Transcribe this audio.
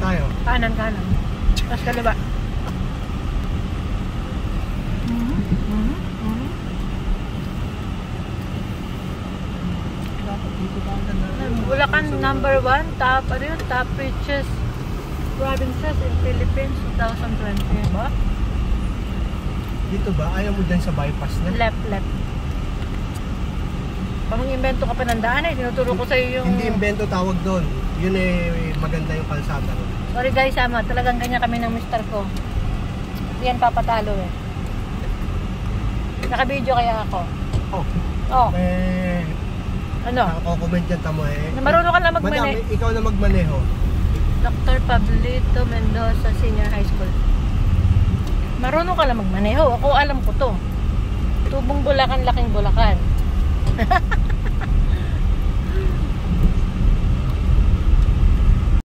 tayo. Kanan, kanan. Tapos kaliwa. Mhm, mhm. Dapat dito ba ang? Bulacan number one, top, ano yun, top richest provinces in Philippines 2020. Ba? Dito ba? Ayaw mo dyan sa bypass na? Left, left. Pamang invento ka pa ng daan eh. Tinuturo ko sa'yo yung... Hindi imbento tawag doon. Yun eh, maganda yung kalsada. Sorry guys, ama. Talagang ganyan kami ng mister ko. Hindi yan papatalo eh. Naka-video kaya ako. Oh, Oh, eh, ano? ako-comment dyan tamo eh. Marunong ka lang Madam, magmaneho. ikaw na magmaneho. Dr. Pablito Mendoza Senior High School. Marunong ka lang magmaneho. Ako alam ko to. Tubong Bulacan, laking Bulacan.